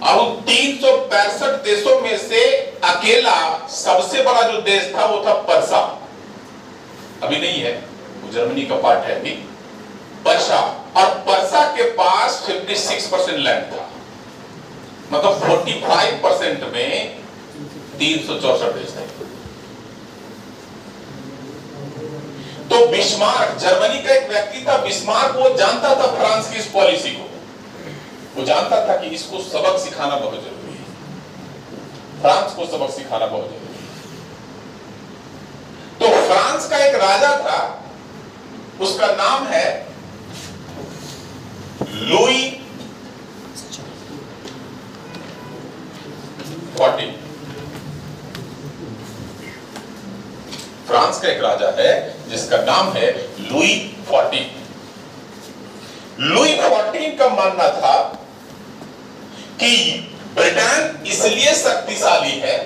और उन तीन सौ पैंसठ देशों में से अकेला सबसे बड़ा जो देश था, वो था परसा। अभी नहीं है, वो जर्मनी का पार्ट है अभी। परसा। और परसा के पास 56 परसेंट लैंड था। मतलब 45 परसेंट में तीन सौ चौसठ देश थे। तो बिस्मार्क जर्मनी का एक व्यक्ति था बिस्मार्क वो जानता था फ्रांस की इस पॉलिसी को। वो जानता था कि इसको सबक सिखाना बहुत ज़रूरी है। फ्रांस को सबक सिखाना बहुत ज़रूरी है। तो फ्रांस का एक राजा था, उसका नाम है लुई फोर्टीन फ्रांस का एक राजा है जिसका नाम है लुई फोर्टीन। लुई फोर्टीन का मानना था कि ब्रिटेन इसलिए शक्तिशाली है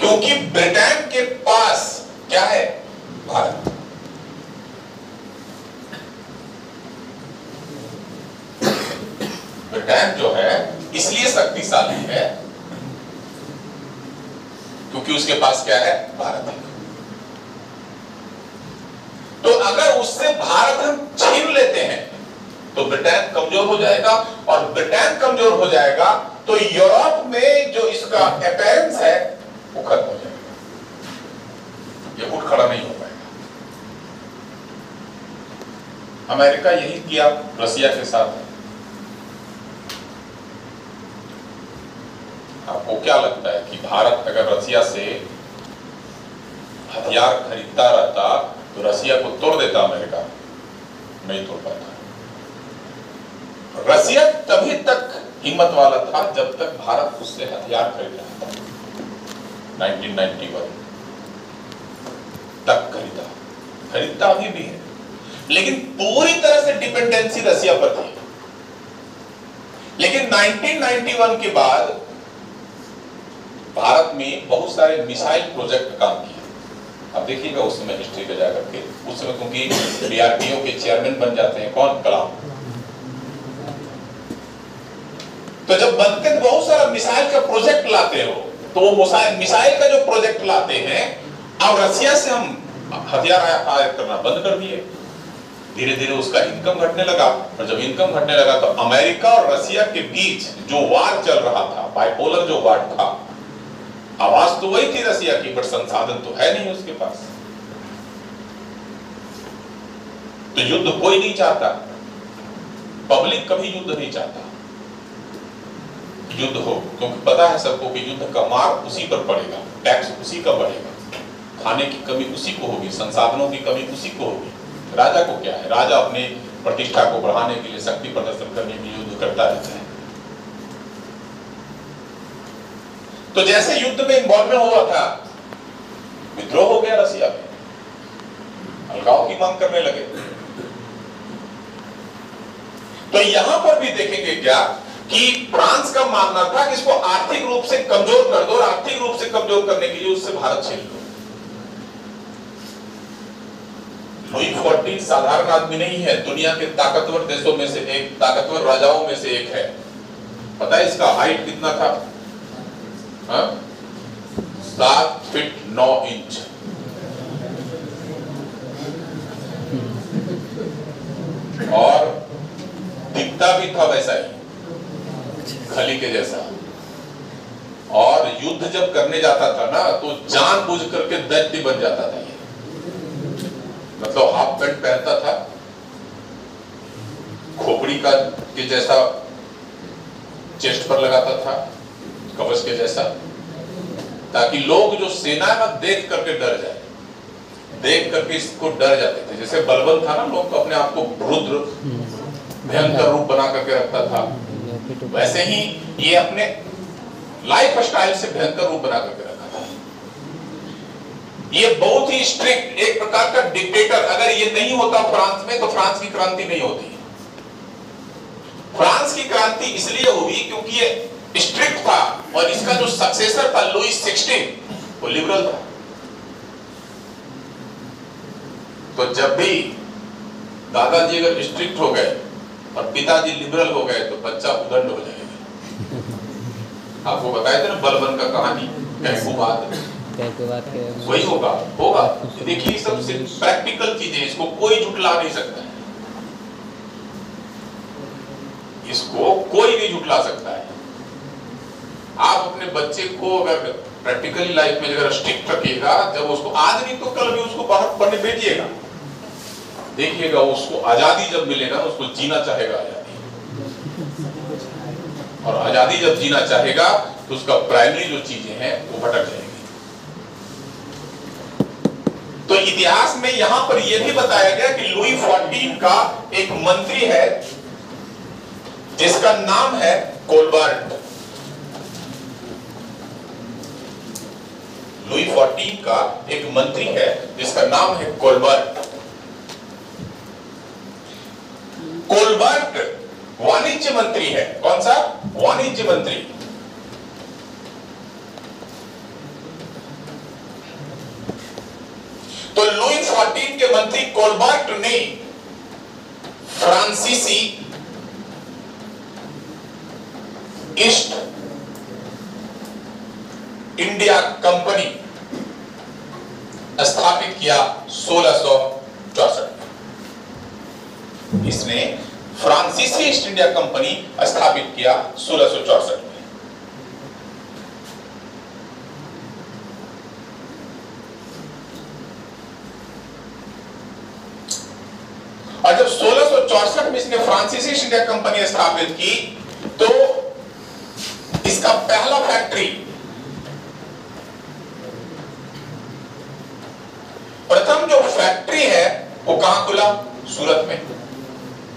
क्योंकि ब्रिटेन के पास क्या है? भारत। ब्रिटेन जो है, इसलिए शक्तिशाली है क्योंकि उसके पास क्या है? भारत। है तो अगर उससे भारत हम छीन लेते हैं तो ब्रिटेन कमज़ोर हो जाएगा। और ब्रिटेन कमज़ोर हो जाएगा तो यूरोप में जो इसका अपेरेंस है, वो खत्म हो जाएगा। ये उठ खड़ा नहीं हो पाएगा। अमेरिका यही किया रसिया के साथ। आपको क्या लगता है कि भारत अगर रसिया से हथियार खरीदता रहता तो रसिया को तोड़ देता अमेरिका नहीं तोड़ पाता रसिया तभी तक हिम्मत वाला था जब तक भारत उससे हथियार खरीद रहा था 1991 खरीदता अभी भी है। लेकिन पूरी तरह से डिपेंडेंसी रसिया पर थी। लेकिन 1991 के बाद भारत में बहुत सारे मिसाइल प्रोजेक्ट काम किए अब देखिएगा उस समय हिस्ट्री पे जाकर के उस समय क्योंकि डीआरडीओ के चेयरमैन बन जाते हैं कौन? कलाम। तो जब बनते बहुत सारा मिसाइल का प्रोजेक्ट लाते हो तो वो मिसाइल का जो प्रोजेक्ट लाते हैं, अब रसिया से हम हथियार आयात करना बंद कर दिए। धीरे धीरे उसका इनकम घटने लगा। और जब इनकम घटने लगा तो अमेरिका और रसिया के बीच जो वार चल रहा था बाइपोलर जो वार था आवाज़ तो वही थी रसिया की, पर संसाधन तो है नहीं उसके पास। तो युद्ध कोई नहीं चाहता। पब्लिक कभी युद्ध नहीं चाहता। युद्ध हो, क्योंकि पता है सबको कि युद्ध का मार उसी पर पड़ेगा, टैक्स उसी का बढ़ेगा। खाने की कमी उसी को होगी, संसाधनों की कमी उसी को होगी। राजा को क्या है? राजा अपने प्रतिष्ठा को बढ़ाने के लिए, शक्ति प्रदर्शन करने के लिए युद्ध करता रहता है। तो जैसे युद्ध में इन्वॉल्वमेंट हुआ था, विद्रोह हो गया रसिया में। अलगाव की मांग करने लगे। तो यहाँ पर भी देखेंगे क्या कि फ्रांस का मानना था कि इसको आर्थिक रूप से कमज़ोर कर दो और आर्थिक रूप से कमज़ोर करने के लिए उससे भारत छीन लो। लुई फोर्टीन साधारण आदमी नहीं है, दुनिया के ताकतवर देशों में से एक, ताकतवर राजाओं में से एक है। पता है इसका हाइट कितना था? सात फीट नौ इंच। और दिखता भी था वैसा ही, खली के जैसा। और युद्ध जब करने जाता था ना तो जान बुझ करके दैत्य बन जाता था ये। मतलब हाफ़ पैंट पहनता था, खोपड़ी का के जैसा चेस्ट पर लगाता था कवच के जैसा, ताकि लोग जो सेना में देख करके डर जाए। देख करके इसको डर जाते थे। जैसे बलबन था ना, लोग अपने आप को रुद्र, भयंकर रूप बना करके रखता था। वैसे ही ये अपने लाइफ स्टाइल से भयंकर रूप बना करके रखा था। ये बहुत ही स्ट्रिक्ट एक प्रकार का डिक्टेटर अगर ये नहीं होता फ्रांस में तो फ्रांस की क्रांति नहीं होती। फ्रांस की क्रांति इसलिए हुई क्योंकि ये स्ट्रिक्ट था और इसका जो सक्सेसर था लुइस सिक्सटीन वो लिबरल था। तो जब भी दादाजी अगर स्ट्रिक्ट हो गए और पिताजी लिबरल हो गए तो बच्चा उदंड हो जाएगा। आपको बताए थे ना बलबन का कहानी कैसे बात वही होगा होगा। देखिए सब सिर्फ़ प्रैक्टिकल चीज़ें इसको कोई झुटला नहीं सकता है। इसको कोई नहीं झुटला सकता है। आप अपने बच्चे को अगर प्रैक्टिकली लाइफ में अगर स्ट्रिक्ट रखिएगा, जब उसको आज नहीं तो कल भी उसको बाहर पढ़ने भेजिएगा, देखिएगा उसको आज़ादी जब मिलेगा, उसको जीना चाहेगा आज़ादी। और आज़ादी जब जीना चाहेगा तो उसका प्राइमरी जो चीज़ें हैं, वो भटक जाएगी। तो इतिहास में यहाँ पर यह भी बताया गया कि लुई फोर्टीन का एक मंत्री है, जिसका नाम है कोलबर्ट। लुई फोर्टीन का एक मंत्री है, जिसका नाम है कोलबर्ट। कोलबर्ट वाणिज्य मंत्री है। कौन सा? वाणिज्य मंत्री। तो लुई फोर्टीन के मंत्री कोलबर्ट ने फ्रांसीसी ईस्ट इंडिया कंपनी स्थापित किया सोलह में। इसने फ्रांसीसी ईस्ट इंडिया कंपनी स्थापित किया सोलह में। और जब सोलह में इसने फ्रांसीसी ईस्ट इंडिया कंपनी स्थापित की तो इसका पहला फैक्ट्री प्रथम जो फैक्ट्री है, वो कहाँ खुला? सूरत में।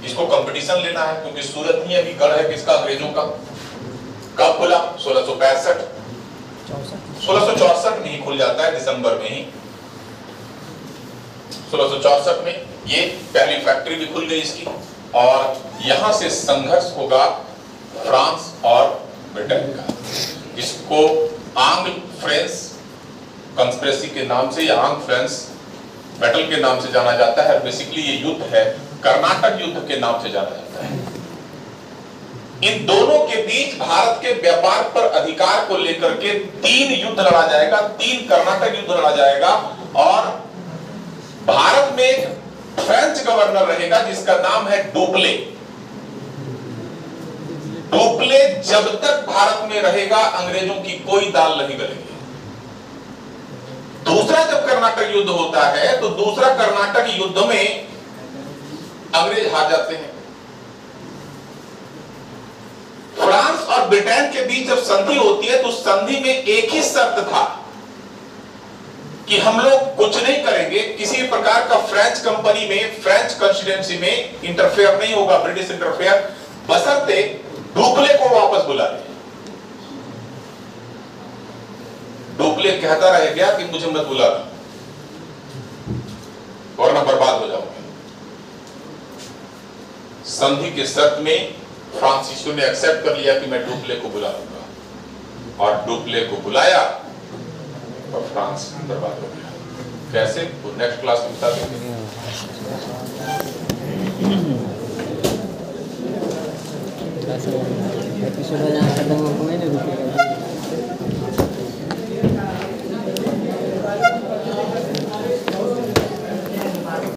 इसको कंपटीशन लेना है, क्योंकि सूरत ही अभी गढ़ है किसका, अंग्रेज़ों का। कब खुला? सोलह सौ पैंसठ। सोलह सौ चौसठ में ही खुल जाता है, दिसंबर में ही। 1664 में ये पहली फैक्ट्री भी खुल गई इसकी। और यहाँ से संघर्ष होगा फ्रांस और ब्रिटेन का। इसको आंग्ल फ्रेंस कंस्पिरेसी के नाम से या आंग्ल फ्रेंच बैटल के नाम से जाना जाता है। बेसिकली ये युद्ध है, कर्नाटक युद्ध के नाम से जाना जाता है। इन दोनों के बीच भारत के व्यापार पर अधिकार को लेकर के तीन युद्ध लड़ा जाएगा, तीन कर्नाटक युद्ध लड़ा जाएगा और भारत में एक फ्रेंच गवर्नर रहेगा जिसका नाम है डोपले डोपले जब तक भारत में रहेगा, अंग्रेज़ों की कोई दाल नहीं गलेगी दूसरा जब कर्नाटक युद्ध होता है तो दूसरा कर्नाटक युद्ध में अंग्रेज़ हार जाते हैं। फ्रांस और ब्रिटेन के बीच जब संधि होती है तो संधि में एक ही शर्त था कि हम लोग कुछ नहीं करेंगे, किसी प्रकार का फ्रेंच कंपनी में, फ्रेंच कंस्टिट्यूंसी में इंटरफेयर नहीं होगा, ब्रिटिश इंटरफेयर बसरते डुप्ले को वापस बुला ले। डुप्ले कहता रह गया कि मुझे मत बुला वरना बर्बाद हो जाऊँगा। संधि के शर्त में फ्रांसीसियों ने एक्सेप्ट कर लिया कि मैं डुप्ले को बुला लूँगा। और डुप्ले को बुलाया और फ्रांस बर्बाद हो गया। कैसे? वो नेक्स्ट क्लास में बता देंगे।